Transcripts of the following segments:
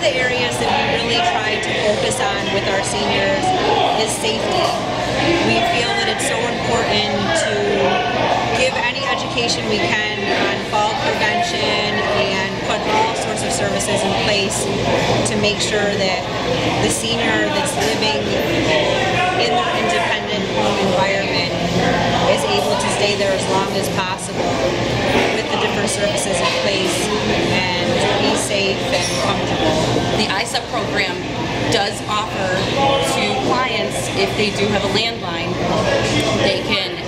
the areas that we really try to focus on with our seniors is safety. We feel that it's so important to give any education we can on fall prevention and put all sorts of services in place to make sure that the senior that's living in their independent home environment is able to stay there as long as possible with the different services in place and safe and comfortable. The EISEP program does offer to clients, if they do have a landline, they can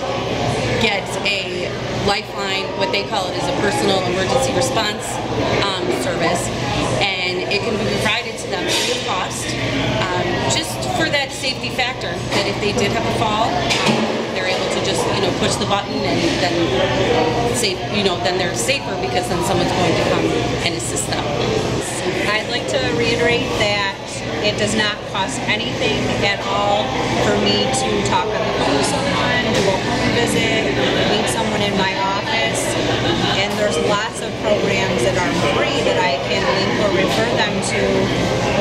get a lifeline, what they call it is a personal emergency response um, service, and it can be provided to them free of cost, um, just for that safety factor, that if they did have a fall, um, they're able to just, you know, push the button and then um, safe, you know, then they're safer because then someone's going to come and assist them. I'd like to reiterate that it does not cost anything at all for me to talk on the phone with someone, do a home visit, meet someone in my office, and there's lots of programs that are free that I can link or refer them to,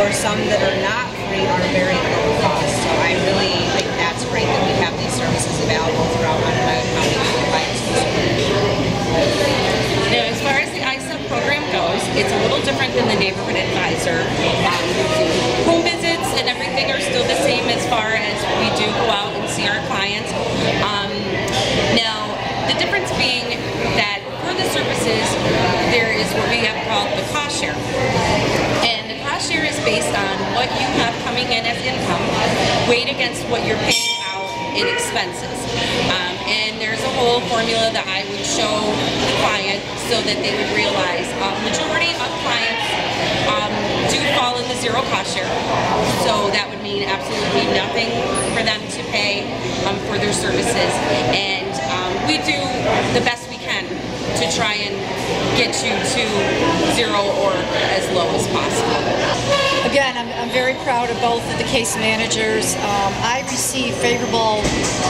or some that are not free are very low cost. So I really think that's great that we have these services available throughout Onondaga County clients Now, as far as the EISEP program goes, it's a little different than the neighborhood advisor. Um, home visits and everything are still the same as far as we do go out and see our clients. Um, now, the difference being that for the services, there is what we have called the cost share. And the cost share is based on what you have coming in as income, weighed against what you're paying out in expenses. Um, and there's a whole formula that I would show the client so that they would realize uh, majority of clients um, do fall in the zero cost share. So that would mean absolutely nothing for them to pay um, for their services. And um, we do the best we can to try and get you to zero or as low as possible. Again, I'm, I'm very proud of both of the case managers. Um, I receive favorable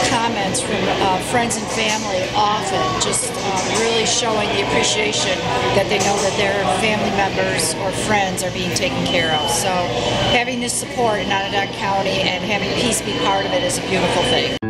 comments from uh, friends and family often, just um, really showing the appreciation that they know that their family members or friends are being taken care of. So having this support in Onondaga County and having PEACE be part of it is a beautiful thing.